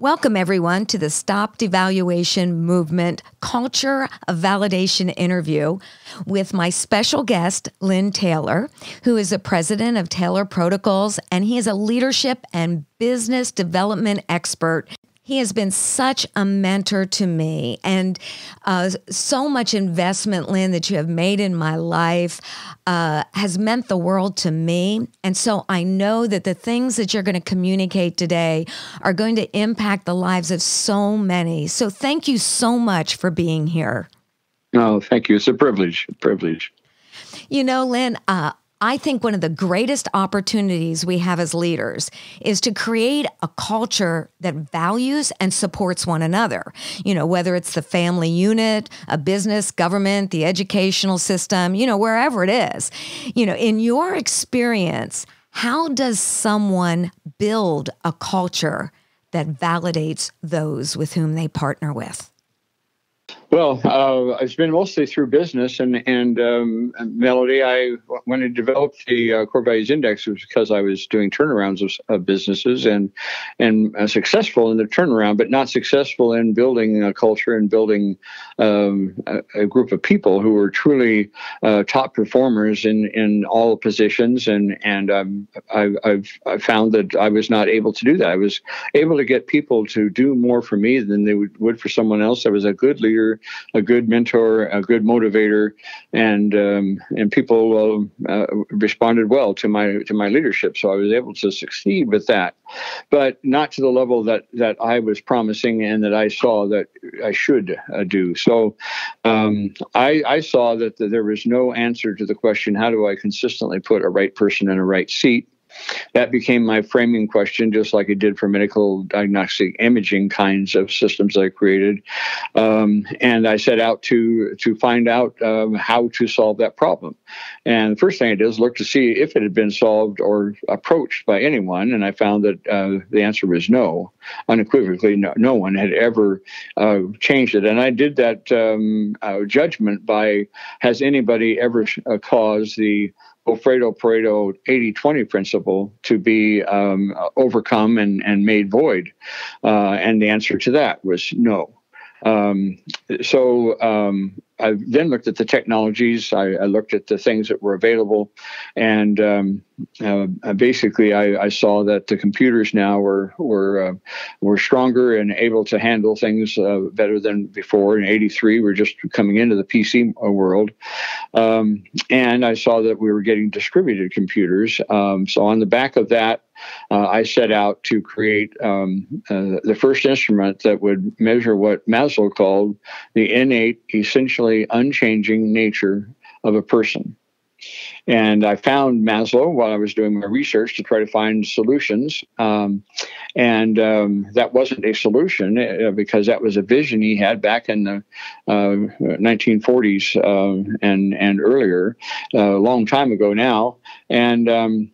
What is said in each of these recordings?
Welcome, everyone, to the Stop Devaluation Movement Culture of Validation interview with my special guest, Lynn Taylor, who is the president of Taylor Protocols, and he is a leadership and business development expert he has been such a mentor to me and uh, so much investment, Lynn, that you have made in my life uh, has meant the world to me. And so I know that the things that you're going to communicate today are going to impact the lives of so many. So thank you so much for being here. No, oh, thank you. It's a privilege. A privilege. You know, Lynn, uh, I think one of the greatest opportunities we have as leaders is to create a culture that values and supports one another. You know, whether it's the family unit, a business, government, the educational system, you know, wherever it is. You know, in your experience, how does someone build a culture that validates those with whom they partner with? Well, uh, it's been mostly through business and and um, Melodye. I when I developed the uh, core values index was because I was doing turnarounds of, of businesses and and uh, successful in the turnaround, but not successful in building a culture and building um, a, a, group of people who were truly uh, top performers in in all positions. And and um, I, I've I found that I was not able to do that. I was able to get people to do more for me than they would, would for someone else. I was a good leader a good mentor, a good motivator, and um, and people uh, responded well to my to my leadership. So I was able to succeed with that, but not to the level that that I was promising and that I saw that I should uh, do. So um, I, I saw that there was no answer to the question: How do I consistently put a right person in a right seat? That became my framing question, just like it did for medical diagnostic imaging kinds of systems I created. Um, and I set out to to find out um, how to solve that problem. And the first thing I did was look to see if it had been solved or approached by anyone, and I found that uh, the answer was no, unequivocally, no, no one had ever uh, changed it. And I did that um, uh, judgment by has anybody ever uh, caused the Alfredo Pareto 80 20 principle to be um, overcome and, and made void? Uh, and the answer to that was no. Um, so um, I then looked at the technologies. I, I, looked at the things that were available, and um, uh, basically, I, I, saw that the computers now were were uh, were stronger and able to handle things uh, better than before. In '83, we are just coming into the PC world, um, and I saw that we were getting distributed computers. Um, so on the back of that, uh, I set out to create um, uh, the first instrument that would measure what Maslow called the innate, essentially unchanging nature of a person. And I found Maslow while I was doing my research to try to find solutions. Um, and um, that wasn't a solution uh, because that was a vision he had back in the uh, 1940s uh, and, and earlier, uh, a long time ago now. And um,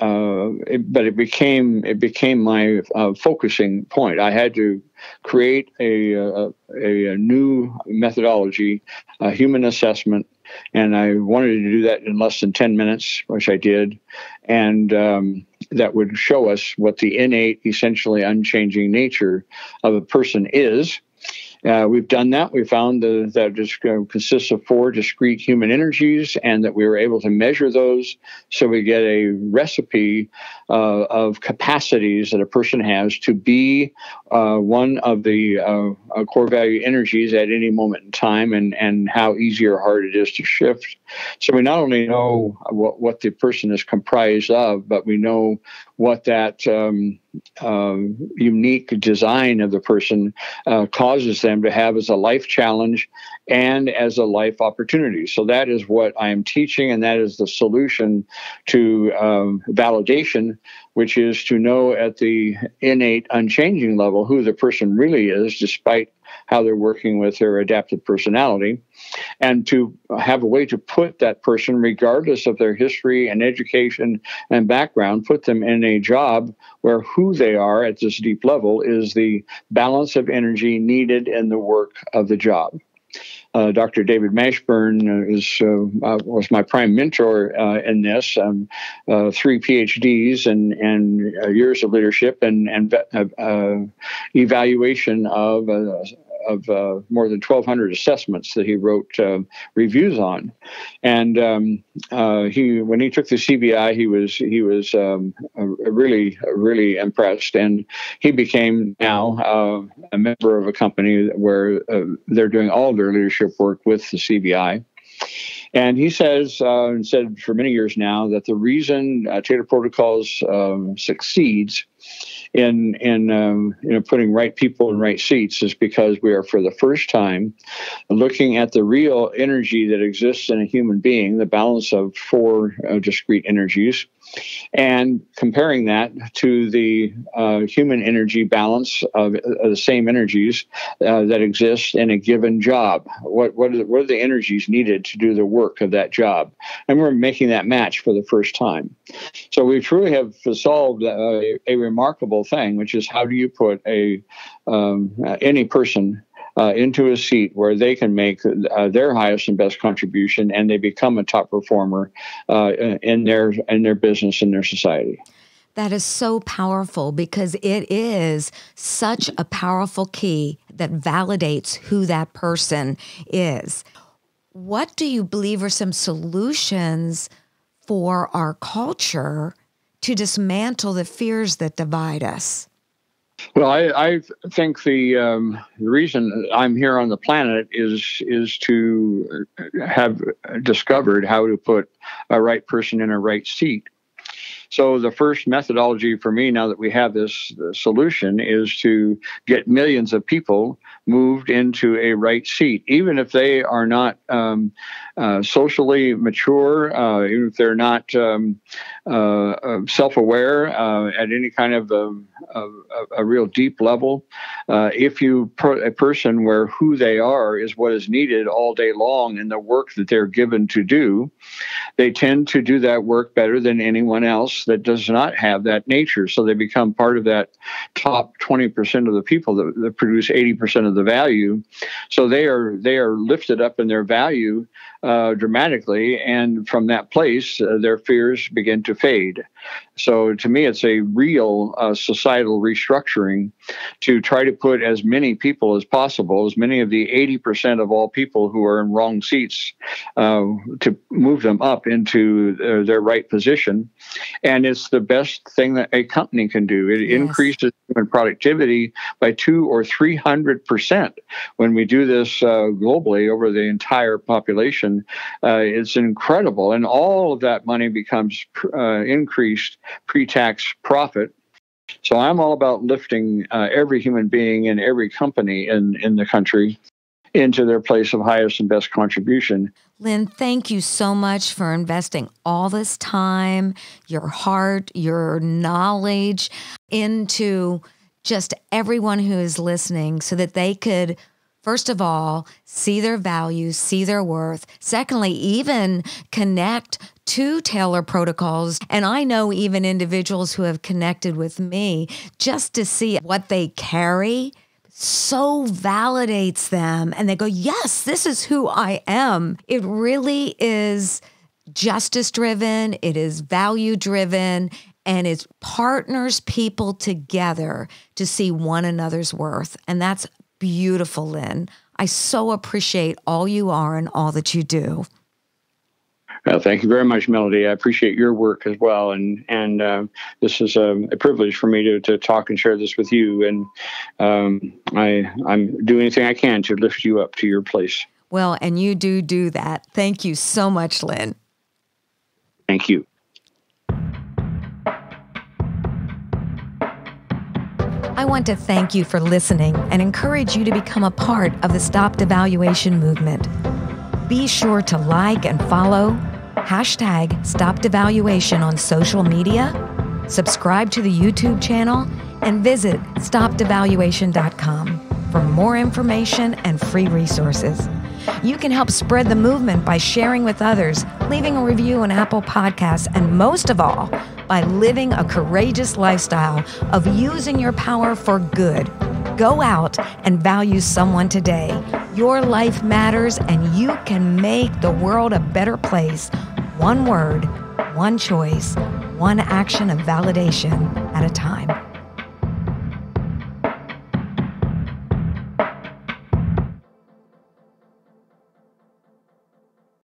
uh, it, but it became it became my uh, focusing point. I had to create a, a, a new methodology, a human assessment and I wanted to do that in less than 10 minutes, which I did. And um, that would show us what the innate, essentially unchanging nature of a person is. Uh, we've done that. We found that that just uh, consists of four discrete human energies, and that we were able to measure those. So we get a recipe uh, of capacities that a person has to be uh, one of the uh, uh, core value energies at any moment in time, and and how easy or hard it is to shift. So we not only know what what the person is comprised of, but we know what that um, um, unique design of the person uh, causes them to have as a life challenge and as a life opportunity. So that is what I am teaching, and that is the solution to um, validation, which is to know at the innate, unchanging level who the person really is, despite how they're working with their adaptive personality, and to have a way to put that person, regardless of their history and education and background, put them in a job where who they are at this deep level is the balance of energy needed in the work of the job. Uh, Dr. David Mashburn uh, is uh, uh, was my prime mentor uh, in this. Um, three PhDs and and years of leadership and and evaluation of of uh, more than 1,200 assessments that he wrote uh, reviews on. And um, uh, he, when he took the CVI, he was he was um, really really impressed, and he became now uh, a member of a company where uh, they're doing all their leadership work with the CVI. And he says, uh, and said for many years now, that the reason uh, Taylor Protocols um, succeeds in in um, you know putting right people in right seats is because we are for the first time looking at the real energy that exists in a human being, the balance of four uh, discrete energies, and comparing that to the uh, human energy balance of uh, the same energies uh, that exist in a given job. What what are, the, what are the energies needed to do the work of that job? And we're making that match for the first time. So we truly have solved a, a remarkable thing, which is how do you put a um, any person uh, into a seat where they can make uh, their highest and best contribution, and they become a top performer uh, in their in their business and their society. That is so powerful because it is such a powerful key that validates who that person is. What do you believe are some solutions for our culture to dismantle the fears that divide us? Well, I, I think the um, the reason I'm here on the planet is is to have discovered how to put a right person in a right seat. So the first methodology for me, now that we have this solution, is to get millions of people moved into a right seat, even if they are not um, uh, socially mature, uh, even if they're not um, uh, uh self-aware uh, at any kind of um, a, a, real deep level. Uh, if you put a person where who they are is what is needed all day long in the work that they're given to do, they tend to do that work better than anyone else that does not have that nature. So they become part of that top 20% of the people that, that produce 80% of the value. So they are they are lifted up in their value uh, dramatically, and from that place, uh, their fears begin to fade. So to me, it's a real uh, societal restructuring to try to put as many people as possible, as many of the 80% of all people who are in wrong seats, uh, to move them up into their, their, right position. And it's the best thing that a company can do. It yes. increases human productivity by two or 300% when we do this uh, globally over the entire population. Uh, it's incredible. And all of that money becomes uh, increased pre tax profit. So I'm all about lifting uh, every human being and every company in, in the country into their place of highest and best contribution. Lynn, thank you so much for investing all this time, your heart, your knowledge into just everyone who is listening so that they could first of all, see their values, see their worth. Secondly, even connect to Taylor protocols. And I know even individuals who have connected with me just to see what they carry so validates them. And they go, yes, this is who I am. It really is justice driven, it is value driven. And it partners people together to see one another's worth. And that's beautiful, Lynn. I so appreciate all you are and all that you do. Well, thank you very much, Melodye. I appreciate your work as well, and and uh, this is a, a, privilege for me to, to talk and share this with you. And um, I I'm doing anything I can to lift you up to your place. Well, and you do do that. Thank you so much, Lynn. Thank you. I want to thank you for listening and encourage you to become a part of the Stop Devaluation movement. Be sure to like and follow hashtag Stop Devaluation on social media, subscribe to the YouTube channel, and visit stopdevaluation.com for more information and free resources. You can help spread the movement by sharing with others, leaving a review on Apple Podcasts, and most of all, by living a courageous lifestyle of using your power for good. Go out and value someone today Your life matters, and you can make the world a better place. One word, one choice, one action of validation at a time.